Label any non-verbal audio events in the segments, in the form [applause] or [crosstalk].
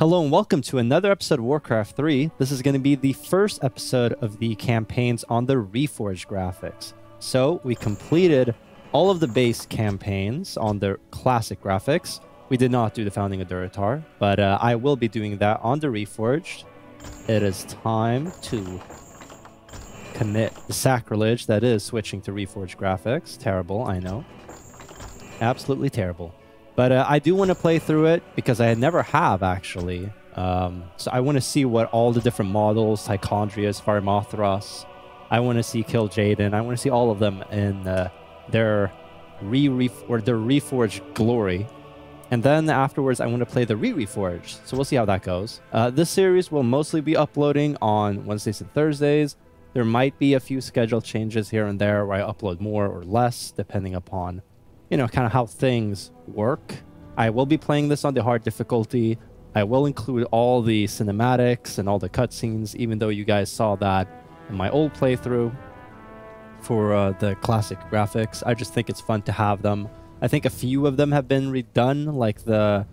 Hello and welcome to another episode of Warcraft 3. This is going to be the first episode of the campaigns on the Reforged graphics. So we completed all of the base campaigns on the classic graphics. We did not do the Founding of Durotar, but uh, I will be doing that on the Reforged. It is time to commit the sacrilege that is switching to Reforged graphics. Terrible, I know. Absolutely terrible. But uh, I do want to play through it because I never have actually. Um, so I want to see what all the different models, Tichondrius, Fire Mothras, I want to see Kil'jaeden. I want to see all of them in uh, their re or their reforged glory. And then afterwards, I want to play the re-reforged. So we'll see how that goes. Uh, this series will mostly be uploading on Wednesdays and Thursdays. There might be a few schedule changes here and there where I upload more or less, depending upon you know, kind of how things work. I will be playing this on the hard difficulty. I will include all the cinematics and all the cutscenes, even though you guys saw that in my old playthrough for uh, the classic graphics. I just think it's fun to have them. I think a few of them have been redone, like the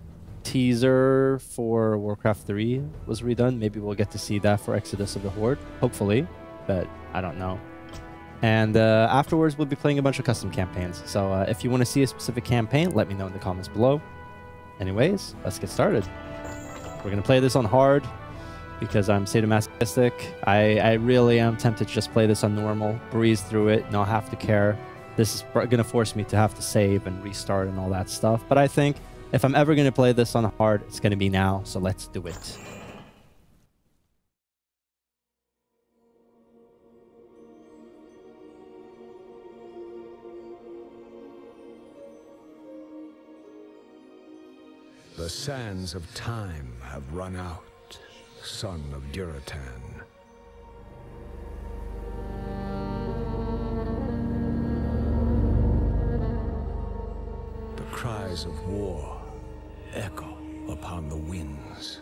teaser for Warcraft 3 was redone. Maybe we'll get to see that for Exodus of the Horde, hopefully, but I don't know. And uh, afterwards, we'll be playing a bunch of custom campaigns. So uh, if you want to see a specific campaign, let me know in the comments below. Anyways, let's get started. We're going to play this on hard because I'm sadomasochistic. I, I really am tempted to just play this on normal, breeze through it, not have to care. This is going to force me to have to save and restart and all that stuff. But I think if I'm ever going to play this on hard, it's going to be now. So let's do it. The sands of time have run out, son of Durotan. The cries of war echo upon the winds.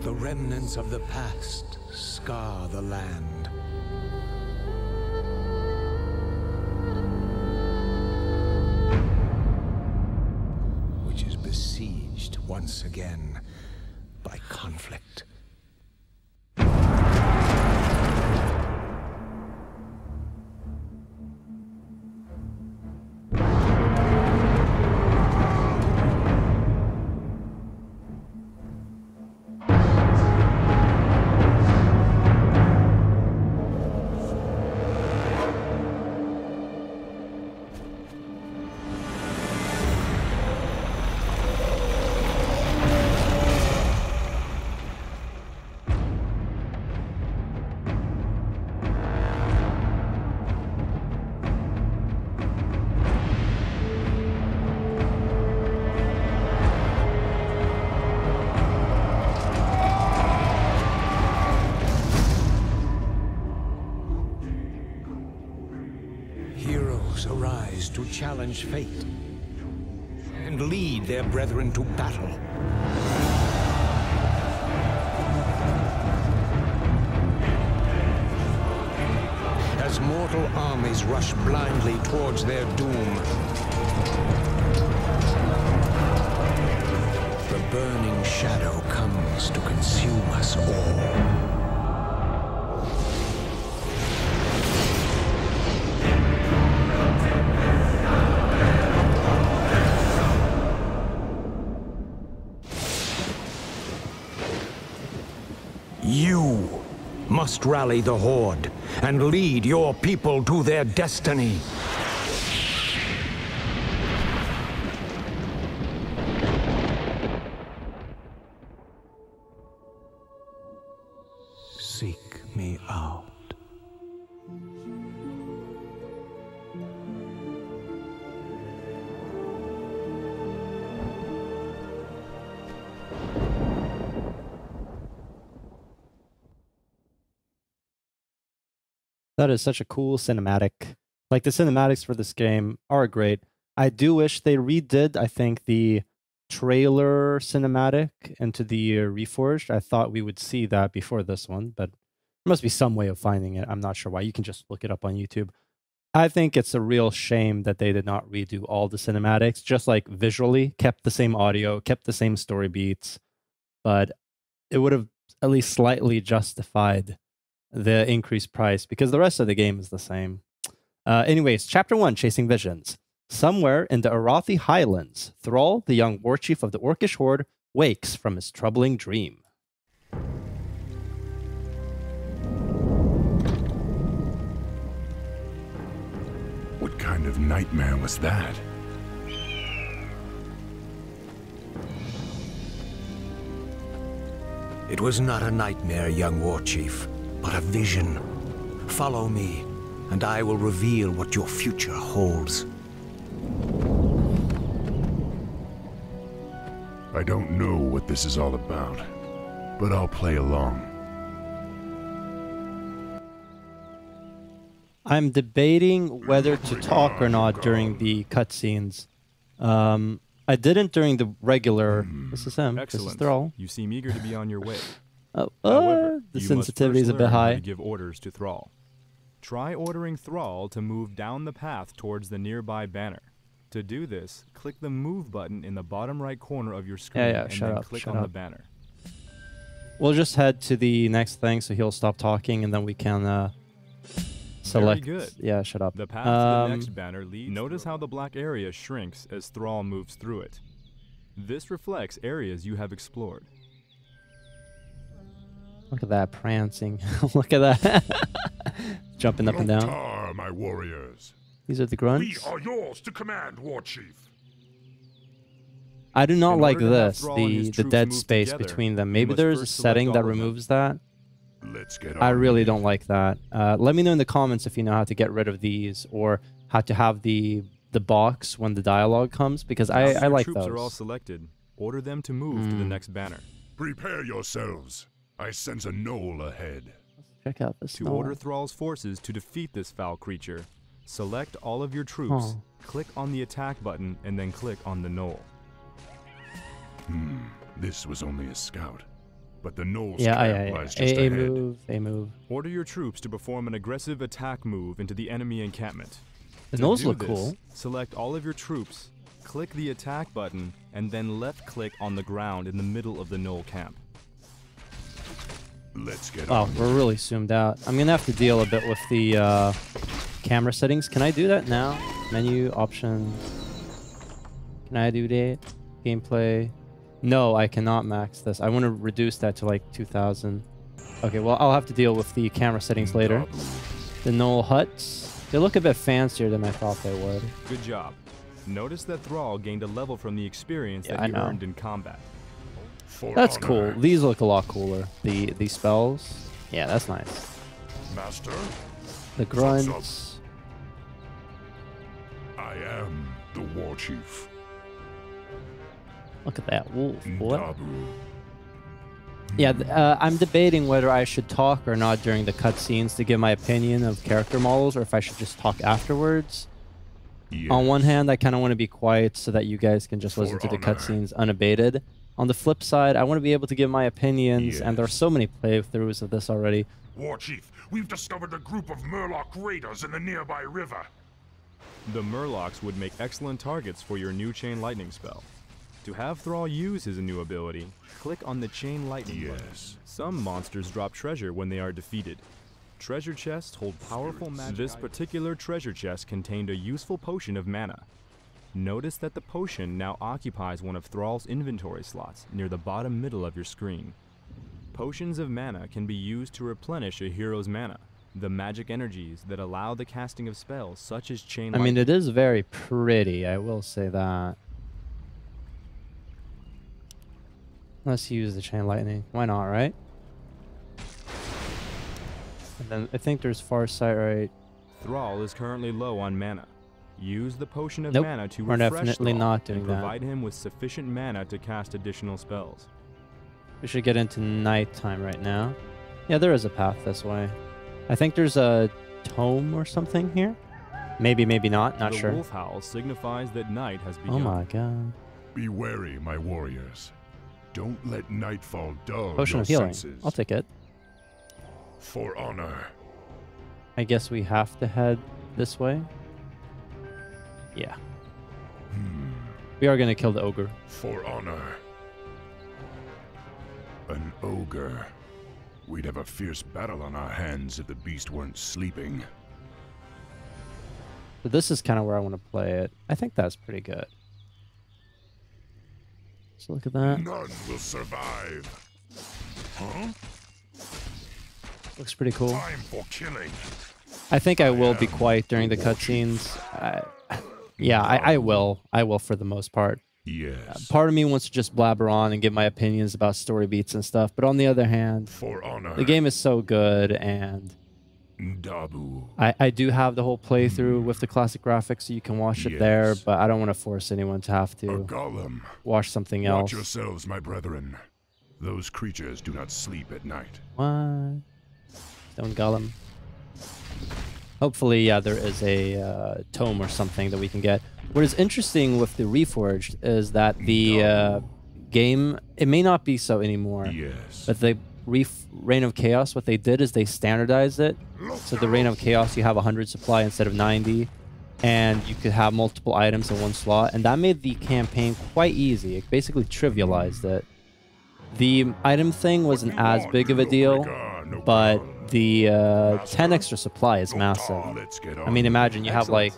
The remnants of the past scar the land again by conflict. Challenge fate and lead their brethren to battle. As mortal armies rush blindly towards their doom, the burning shadow comes to consume us all. Must rally the Horde and lead your people to their destiny. That is such a cool cinematic. Like the cinematics for this game are great. I do wish they redid, I think, the trailer cinematic into the uh, Reforged. I thought we would see that before this one, but there must be some way of finding it. I'm not sure why. You can just look it up on YouTube. I think it's a real shame that they did not redo all the cinematics, just like visually, kept the same audio, kept the same story beats, but it would have at least slightly justified the increased price because the rest of the game is the same. Uh, anyways, chapter one, Chasing Visions. Somewhere in the Arathi Highlands, Thrall, the young war chief of the Orcish horde, wakes from his troubling dream. What kind of nightmare was that? It was not a nightmare, young war chief, but a vision. Follow me, and I will reveal what your future holds. I don't know what this is all about, but I'll play along. I'm debating whether to talk or not during the cutscenes. Um, I didn't during the regular. This is him. This is Thrall. You seem eager to be on your way. Oh, However, uh, the you must sensitivity is first a bit learn high. To give orders to Thrall. Try ordering Thrall to move down the path towards the nearby banner. To do this, click the move button in the bottom right corner of your screen yeah, and shut then up, click shut on the banner. We'll just head to the next thing, so he'll stop talking, and then we can uh, select. good. Yeah, shut up. The path to Um, the next banner leads. Notice how the black area shrinks as Thrall moves through it. This reflects areas you have explored. Look at that prancing. [laughs] Look at that. [laughs] Jumping up and down. Loktar, my warriors. These are the grunts. We grunts. are yours to command, War Chief. I do not In like order to have this, Thrall and the, the dead space together, between them. Maybe there's a setting that all of them. removes that. Let's get I really with don't like that. Uh, let me know in the comments if you know how to get rid of these or how to have the the box when the dialogue comes because I, I your like troops are all selected. Order them to move to the Mm. next banner. Prepare yourselves. I sense a gnoll ahead. Check out this. To gnoll. order Thrall's forces to defeat this foul creature, select all of your troops, Oh. click on the attack button, and then click on the gnoll. Hmm. This was only a scout. But the gnoll's Yeah, I, camp I, lies just a, a ahead. move, a move. Order your troops to perform an aggressive attack move into the enemy encampment. The To gnolls do look this, cool. Select all of your troops, click the attack button, and then left click on the ground in the middle of the gnoll camp. Let's get Oh, on. we're really zoomed out. I'm gonna have to deal a bit with the uh, camera settings. Can I do that now? Menu options. Can I do that? Gameplay. No, I cannot max this. I want to reduce that to like 2000. Okay, well I'll have to deal with the camera settings later. The Gnoll huts. They look a bit fancier than I thought they would. Good job. Notice that Thrall gained a level from the experience Yeah, that I he know. earned in combat. That's honor. cool. These look a lot cooler. The the spells. Yeah, that's nice. Master, The grunts. I am the War Chief. Look at that wolf, boy. Dabu. Yeah, uh, I'm debating whether I should talk or not during the cutscenes to give my opinion of character models, or if I should just talk afterwards. On one hand, I kind of want to be quiet so that you guys can just listen For to the cutscenes unabated. On the flip side, I want to be able to give my opinions, and there are so many playthroughs of this already. War Chief, we've discovered a group of Murloc raiders in the nearby river. The Murlocs would make excellent targets for your new Chain Lightning spell. To have Thrall use his new ability, click on the Chain Lightning button. Yes. Some monsters drop treasure when they are defeated. Treasure chests hold powerful magic. This particular treasure chest contained a useful potion of mana. Notice that the potion now occupies one of Thrall's inventory slots near the bottom middle of your screen. Potions of mana can be used to replenish a hero's mana, the magic energies that allow the casting of spells such as Chain lightning. I mean, it is very pretty, I will say that. Let's use the chain lightning. Why not, right? And then I think there's Farsight, right? Thrall is currently low on mana. Use the potion of Nope, mana to we're refresh definitely Thrall not doing and that. provide him with sufficient mana to cast additional spells. We should get into nighttime right now. Yeah, there is a path this way. I think there's a tome or something here. Maybe, maybe not. Not the sure. wolf howl signifies that night has oh begun. Oh my god. Be wary, my warriors. Don't let nightfall dull Potion your of healing. senses. I'll take it. For honor. I guess we have to head this way. Yeah. Hmm. We are gonna kill the ogre. For honor. An ogre. We'd have a fierce battle on our hands if the beast weren't sleeping. But this is kind of where I want to play it. I think that's pretty good. So look at that. None will survive. Huh? Looks pretty cool. Time for killing. I think I will be quiet during the cutscenes. I, yeah, I, I will. I will for the most part. Yes. Uh, part of me wants to just blabber on and give my opinions about story beats and stuff, but on the other hand, For honor. the game is so good and Dabu. I, I do have the whole playthrough mm. with the classic graphics, so you can watch it there, but I don't want to force anyone to have to golem. watch something else. Watch yourselves, my brethren. Those creatures do not sleep at night. What? Stone Golem. Hopefully, yeah, there is a uh, tome or something that we can get. What is interesting with the Reforged is that the uh, game, it may not be so anymore, Yes. but the Reign of Chaos, what they did is they standardized it. So the Reign of Chaos, you have 100 supply instead of 90, and you could have multiple items in one slot, and that made the campaign quite easy. It basically trivialized it. The item thing wasn't as big of a deal, but the uh, 10 extra supply is massive. I mean, imagine you have like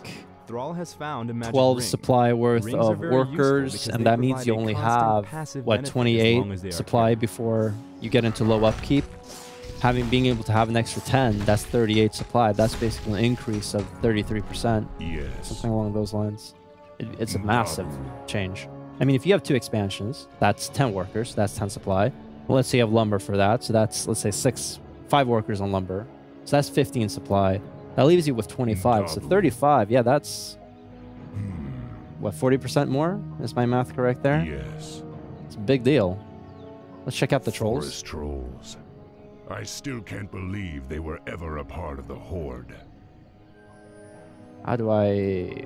Thrall has found a magic 12 supply worth of workers, and that means you only have, what, benefit as long as 28 supply before you get into low upkeep. Having being able to have an extra 10, that's 38 supply. That's basically an increase of 33%, Yes. something along those lines. It, it's a massive change. I mean, if you have two expansions, that's 10 workers, that's 10 supply. Well, let's say you have lumber for that, so that's, let's say, six, five workers on lumber. So that's 15 supply. That leaves you with 25. So 35, yeah, that's what 40% more is my math correct there Yes. it's a big deal let's check out the trolls Forest trolls. I still can't believe they were ever a part of the Horde. how do i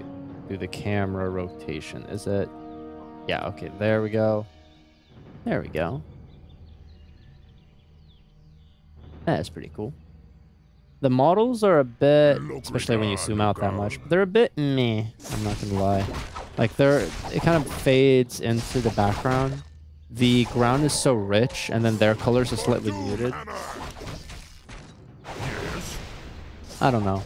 do the camera rotation is it yeah okay there we go there we go that's pretty cool the models are a bit especially when you zoom out that much they're a bit meh i'm not gonna lie like they're it kind of fades into the background the ground is so rich and then their colors are slightly muted I don't know.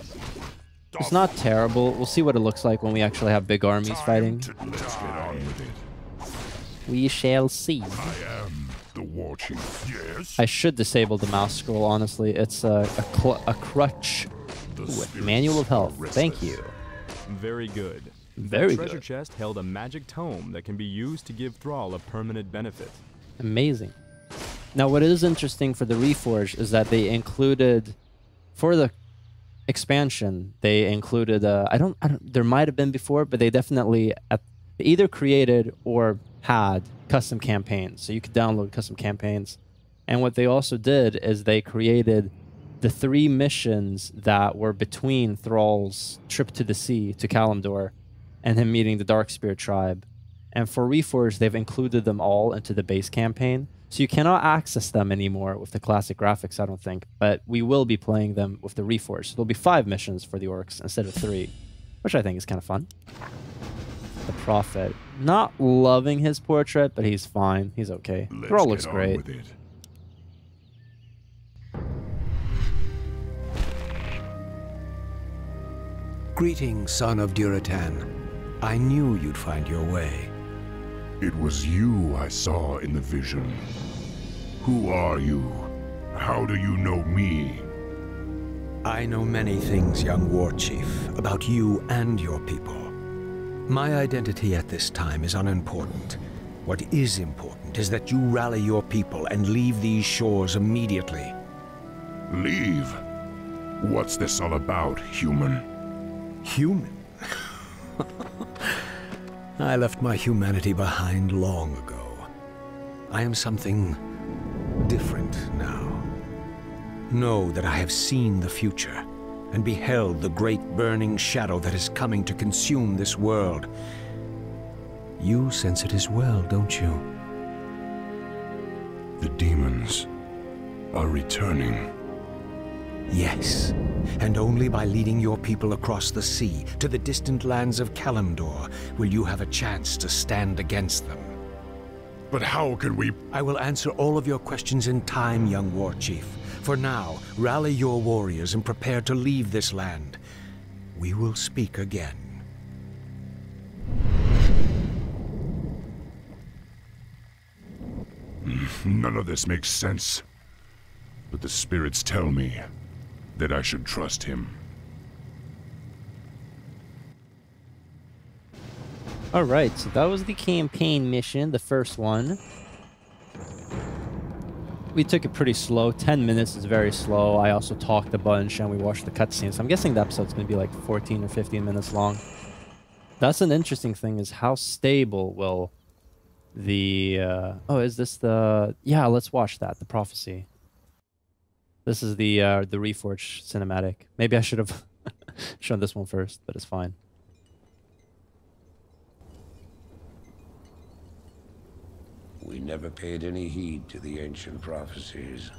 It's not terrible. We'll see what it looks like when we actually have big armies fighting. Let's get on with it. We shall see. I the war chief. Yes. I should disable the mouse scroll, honestly. It's a, a, cl- a crutch. The Ooh, manual of health. are Thank you. Very good. Very the treasure good. chest held a magic tome that can be used to give Thrall a permanent benefit. Amazing. Now, what is interesting for the Reforged is that they included, for the expansion, they included. Uh, I don't. I don't. There might have been before, but they definitely at, either created or had custom campaigns, so you could download custom campaigns. And what they also did is they created the three missions that were between Thrall's trip to the sea to Kalimdor and him meeting the Darkspear tribe. And for Reforged, they've included them all into the base campaign. So you cannot access them anymore with the classic graphics, I don't think. But we will be playing them with the Reforged. So there'll be five missions for the orcs instead of three, which I think is kind of fun. The Prophet. Not loving his portrait, but he's fine. He's okay. Let's Thrall looks great. with it. Greetings, son of Durotan. I knew you'd find your way. It was you I saw in the vision. Who are you? How do you know me? I know many things, young war chief, about you and your people. My identity at this time is unimportant. What is important is that you rally your people and leave these shores immediately. Leave. What's this all about, human? Human? [laughs] I left my humanity behind long ago. I am something different now. Know that I have seen the future and beheld the great burning shadow that is coming to consume this world. You sense it as well, don't you? The demons are returning. Yes, and only by leading your people across the sea to the distant lands of Kalimdor will you have a chance to stand against them. But how can we... I will answer all of your questions in time, young war chief. For now, rally your warriors and prepare to leave this land. We will speak again. Hmm, none of this makes sense. But the spirits tell me that I should trust him. All right, so that was the campaign mission, the first one. We took it pretty slow. 10 minutes is very slow. I also talked a bunch and we watched the cutscenes. I'm guessing the episode's going to be like 14 or 15 minutes long. That's an interesting thing is how stable will the... Uh, oh, is this the... Yeah, let's watch that, the prophecy. This is the uh, the Reforged cinematic. Maybe I should have [laughs] shown this one first, but it's fine. We never paid any heed to the ancient prophecies.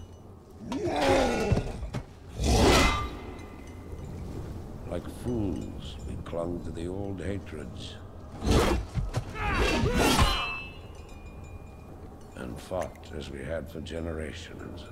Like fools, we clung to the old hatreds. And fought as we had for generations.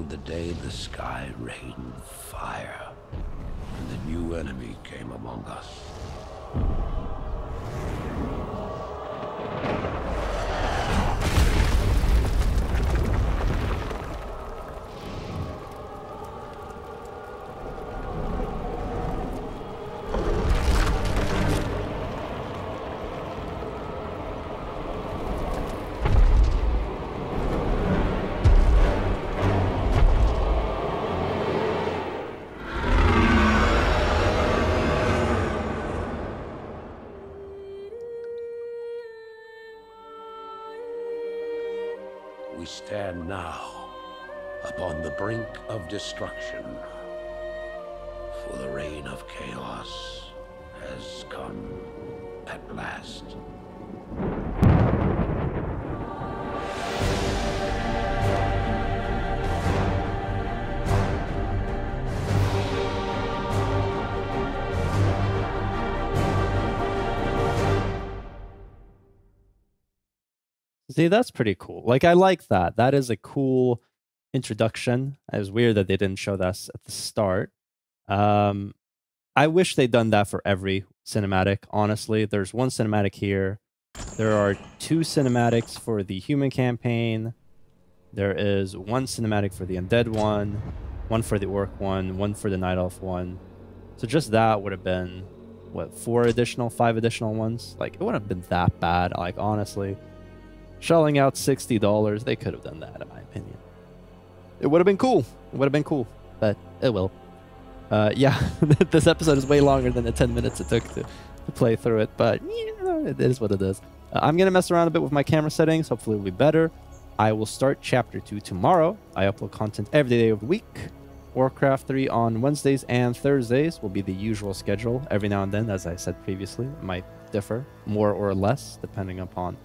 Until the day the sky rained fire, and the new enemy came among us. Stand now upon the brink of destruction. For the reign of chaos has come at last. See, that's pretty cool. Like, I like that. That is a cool introduction. It was weird that they didn't show that at the start. Um, I wish they'd done that for every cinematic, honestly. There's one cinematic here. There are two cinematics for the human campaign. There is one cinematic for the undead one, one for the orc one, one for the night elf one. So just that would have been, what, four additional, five additional ones? Like, it wouldn't have been that bad, like, honestly shelling out $60 they could have done that in my opinion. It would have been cool. It would have been cool. But it will. Uh, yeah [laughs] this episode is way longer than the 10 minutes it took to, to play through it but it is what it is. Uh, i'm gonna mess around a bit with my camera settings. Hopefully it'll be better. I will start chapter 2 tomorrow. I upload content every day of the week. Warcraft 3 on wednesdays and thursdays will be the usual schedule. Every now and then as i said previously it might differ more or less depending upon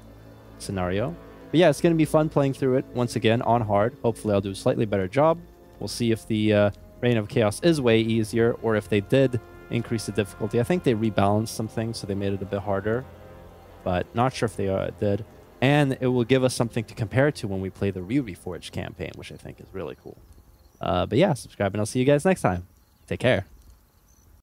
scenario. But yeah, it's going to be fun playing through it once again on hard. Hopefully, I'll do a slightly better job. We'll see if the uh, Reign of Chaos is way easier or if they did increase the difficulty. I think they rebalanced some things, so they made it a bit harder, but not sure if they uh, did. And it will give us something to compare to when we play the Re Reforged campaign, which I think is really cool. Uh, but yeah, subscribe and I'll see you guys next time. Take care.